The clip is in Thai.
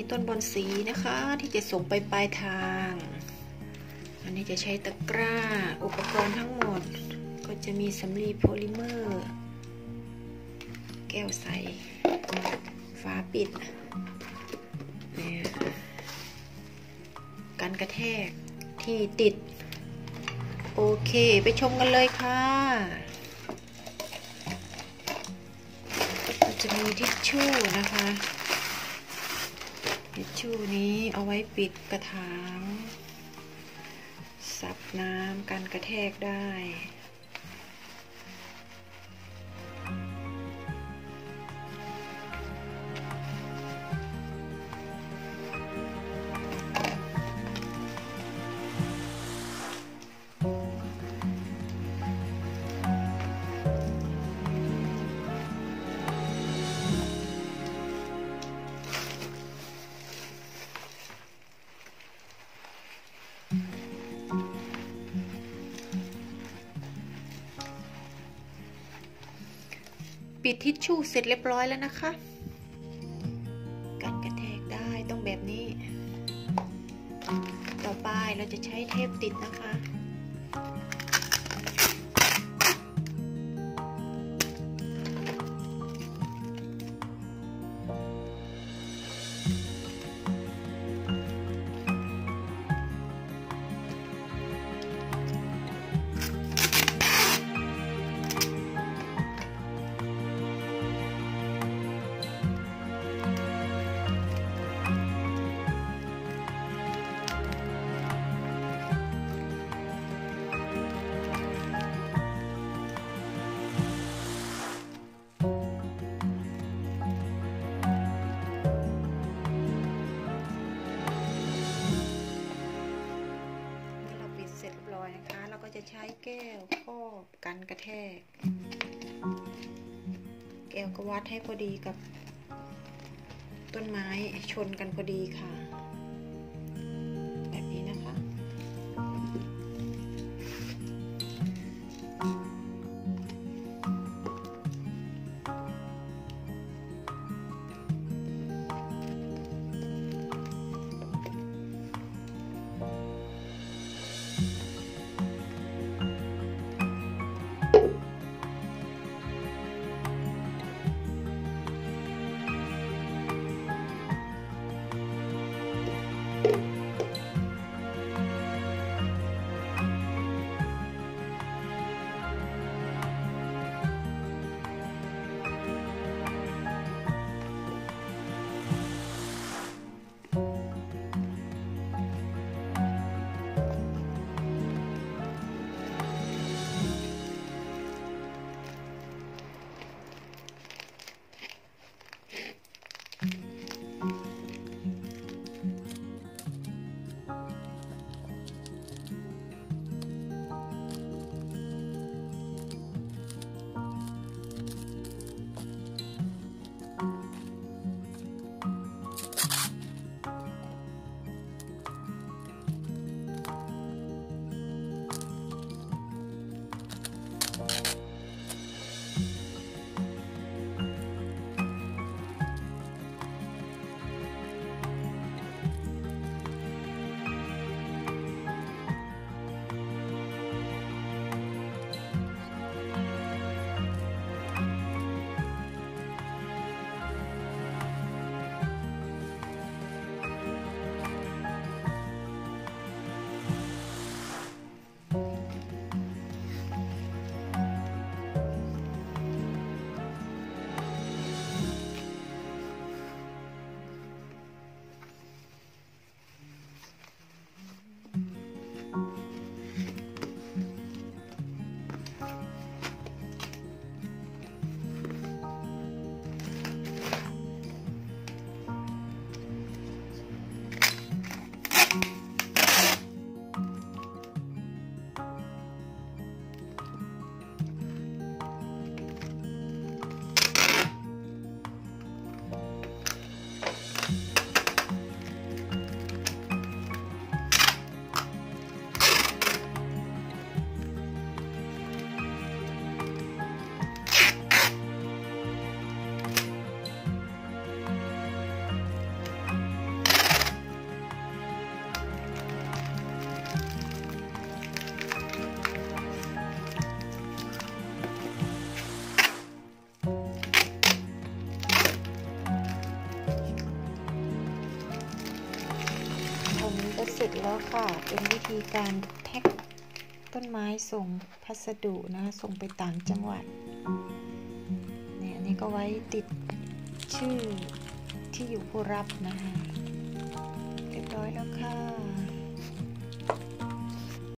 นี้ต้นบอนสีนะคะ ที่จะส่งไปปลายทาง อันนี้จะใช้ตะกร้า อุปกรณ์ทั้งหมด ก็จะมีสำลีโพลิเมอร์ แก้วใส ฝาปิดเนี่ยกันกระแทกที่ติด โอเค ไปชมกันเลยค่ะจะมีทิชชู่นะคะ ทิชชู่นี้เอาไว้ปิดกระถางซับน้ำกันกระแทกได้ ปิดทิชชู่เสร็จเรียบร้อยแล้วนะคะ กันกระแทกได้ต้องแบบนี้ ต่อไปเราจะใช้เทปติดนะคะ อยนะคะ เราก็จะใช้แก้วครอบกันกระแทก แก้วก็วัดให้พอดีกับ ต้นไม้ชนกันพอดีค่ะ็เสร็จแล้วค่ะ เป็นวิธีการแท็กต้นไม้ส่งพัสดุนะ ส่งไปต่างจังหวัด เนี่ยอันนี้ก็ไว้ติดชื่อที่อยู่ผู้รับนะคะ เรียบร้อยแล้วค่ะ